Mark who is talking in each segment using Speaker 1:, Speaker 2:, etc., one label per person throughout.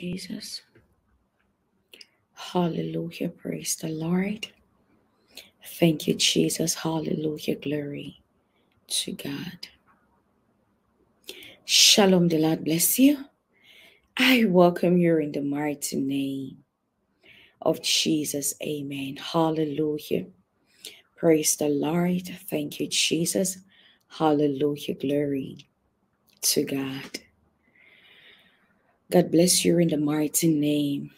Speaker 1: Jesus. Hallelujah. Praise the Lord. Thank you, Jesus. Hallelujah. Glory to God. Shalom, the Lord bless you. I welcome you in the mighty name of Jesus. Amen. Hallelujah. Praise the Lord. Thank you, Jesus. Hallelujah. Glory to God. God bless you in the mighty name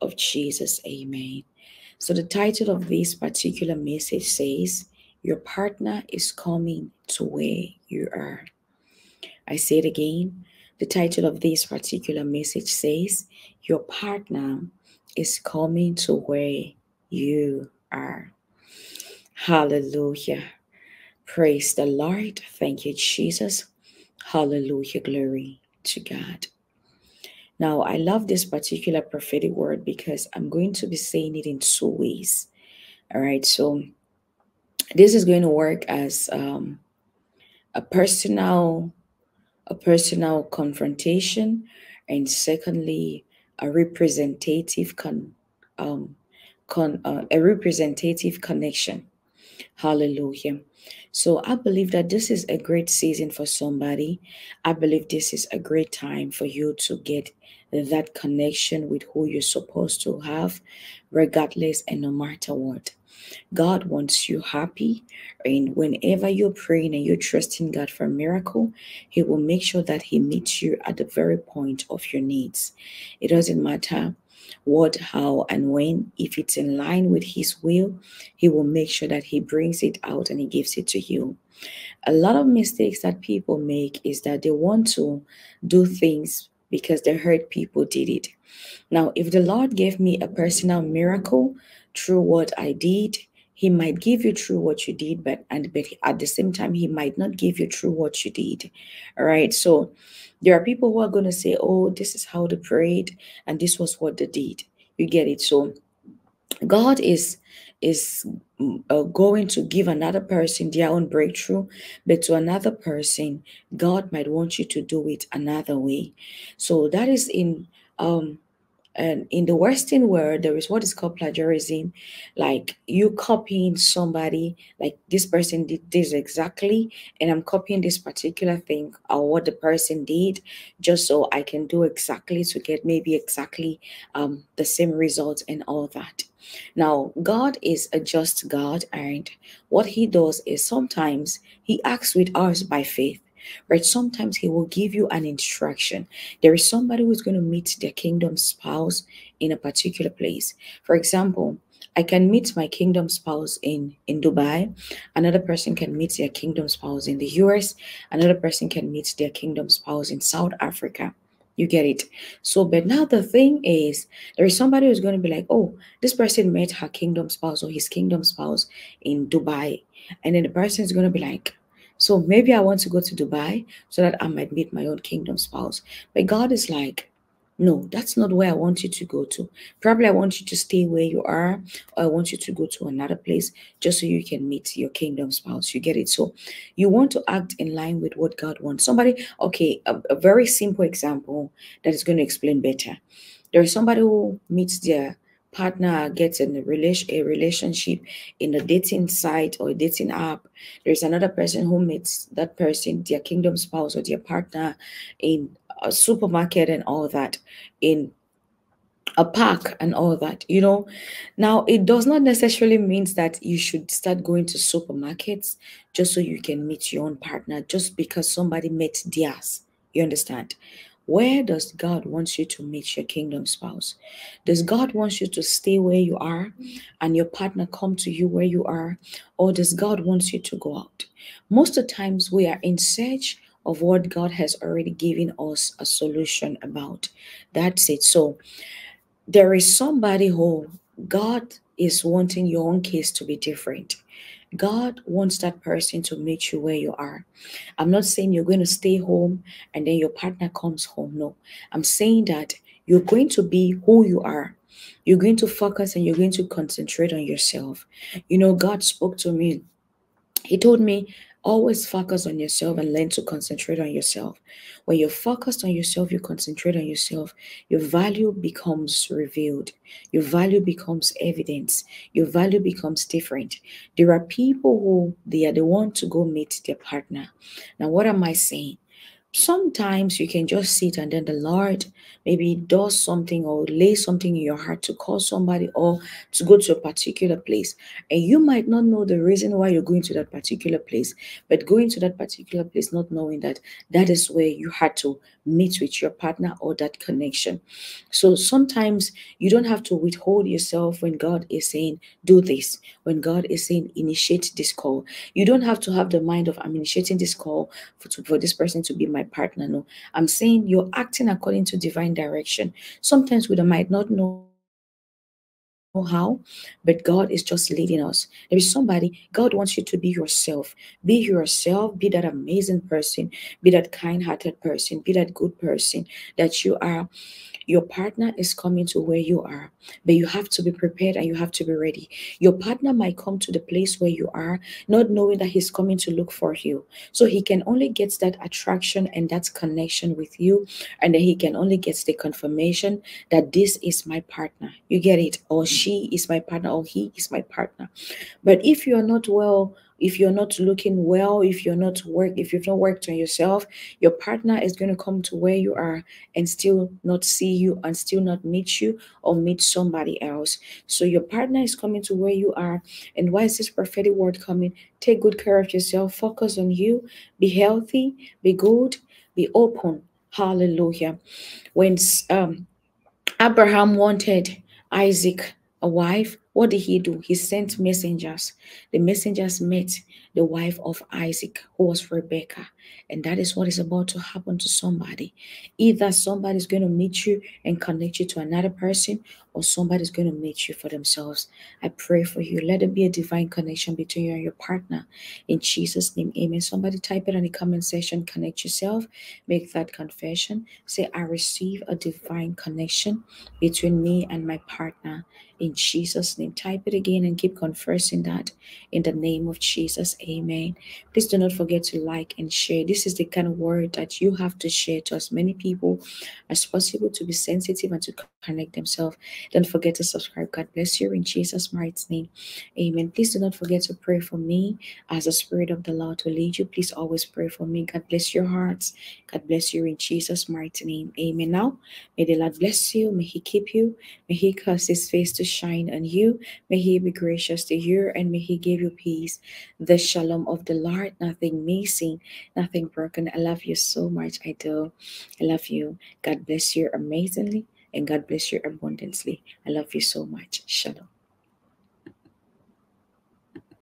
Speaker 1: of Jesus. Amen. So, the title of this particular message says, Your partner is coming to where you are. I say it again. The title of this particular message says, Your partner is coming to where you are. Hallelujah. Praise the Lord. Thank you, Jesus. Hallelujah. Glory to God. Now, I love this particular prophetic word because I'm going to be saying it in two ways. All right. So, this is going to work as um, a personal a personal confrontation and secondly a representative con, um, con uh, a representative connection hallelujah so i believe that this is a great season for somebody i believe this is a great time for you to get that connection with who you're supposed to have regardless and no matter what God wants you happy. And whenever you're praying and you're trusting God for a miracle, He will make sure that He meets you at the very point of your needs. It doesn't matter what, how, and when. If it's in line with His will, He will make sure that He brings it out and He gives it to you. A lot of mistakes that people make is that they want to do things because they heard people did it. Now, if the Lord gave me a personal miracle through what I did, he might give you through what you did, but and but at the same time, he might not give you through what you did. All right. So there are people who are going to say, Oh, this is how they prayed, and this was what they did. You get it. So God is is mm, uh, going to give another person their own breakthrough, but to another person, God might want you to do it another way. So that is in um and in the western world there is what is called plagiarism. Like you copying somebody like this person did this exactly and i'm copying this particular thing or what the person did just so i can do exactly to get maybe exactly um, the same results and all that. Now god is a just god and what he does is sometimes he acts with us by faith right? Sometimes he will give you an instruction. There is somebody who's going to meet their kingdom spouse in a particular place. For example, I can meet my kingdom spouse in in Dubai. Another person can meet their kingdom spouse in the US. Another person can meet their kingdom spouse in South Africa. You get it. So, but now the thing is, there is somebody who's going to be like, oh, this person met her kingdom spouse or his kingdom spouse in Dubai. And then the person is going to be like, so maybe I want to go to Dubai so that I might meet my own kingdom spouse. But God is like, no, that's not where I want you to go to. Probably I want you to stay where you are, or I want you to go to another place just so you can meet your kingdom spouse. You get it? So you want to act in line with what God wants. Somebody, okay, a, a very simple example that is going to explain better. There is somebody who meets their partner gets in a relation a relationship in a dating site or dating app there's another person who meets that person their kingdom spouse or their partner in a supermarket and all that in a park and all that you know? Now it does not necessarily means that you should start going to supermarkets just so you can meet your own partner just because somebody met theirs you understand where does God want you to meet your kingdom spouse? Does God want you to stay where you are and your partner come to you where you are? Or does God want you to go out? Most of the times we are in search of what God has already given us a solution about. That's it. So there is somebody who God is wanting your own case to be different. God wants that person to meet you where you are. I'm not saying you're going to stay home and then your partner comes home. No, I'm saying that you're going to be who you are. You're going to focus and you're going to concentrate on yourself. You know, God spoke to me. He told me, Always focus on yourself and learn to concentrate on yourself. When you're focused on yourself, you concentrate on yourself, your value becomes revealed. Your value becomes evidence. Your value becomes different. There are people who they are the one to go meet their partner. Now, what am I saying? Sometimes you can just sit and then the Lord maybe does something or lay something in your heart to call somebody or to go to a particular place. And you might not know the reason why you're going to that particular place, but going to that particular place, not knowing that that is where you had to meet with your partner or that connection. So sometimes you don't have to withhold yourself when God is saying, do this, when God is saying, initiate this call. You don't have to have the mind of, I'm initiating this call for, to, for this person to be my partner. No, I'm saying you're acting according to divine direction. Sometimes we might not know how, but God is just leading us. There is somebody, God wants you to be yourself. Be yourself, be that amazing person, be that kind hearted person, be that good person that you are. Your partner is coming to where you are, but you have to be prepared and you have to be ready. Your partner might come to the place where you are, not knowing that he's coming to look for you. So he can only get that attraction and that connection with you, and then he can only get the confirmation that this is my partner. You get it? Or she is my partner, or he is my partner. But if you are not well, if you're not looking well, if you're not work, if you've not worked on yourself, your partner is going to come to where you are and still not see you and still not meet you or meet somebody else. So your partner is coming to where you are. And why is this prophetic word coming? Take good care of yourself, focus on you, be healthy, be good, be open. Hallelujah. When um Abraham wanted Isaac a wife, what did he do? He sent messengers. The messengers met the wife of Isaac, who was Rebecca. And that is what is about to happen to somebody. Either somebody is going to meet you and connect you to another person, or somebody's going to meet you for themselves. I pray for you. Let there be a divine connection between you and your partner. In Jesus' name, amen. Somebody type it in the comment section. Connect yourself. Make that confession. Say, I receive a divine connection between me and my partner. In Jesus' name, type it again and keep confessing that in the name of Jesus. Amen. Please do not forget to like and share. This is the kind of word that you have to share to as many people as possible to be sensitive and to connect themselves. Don't forget to subscribe. God bless you in Jesus' mighty name. Amen. Please do not forget to pray for me as the Spirit of the Lord will lead you. Please always pray for me. God bless your hearts. God bless you in Jesus' mighty name. Amen. Now, may the Lord bless you. May He keep you. May He cause His face to shine on you. May He be gracious to you and may He give you peace. The shalom of the Lord, nothing missing, nothing broken. I love you so much. I do. I love you. God bless you amazingly and God bless you abundantly. I love you so much. Shalom.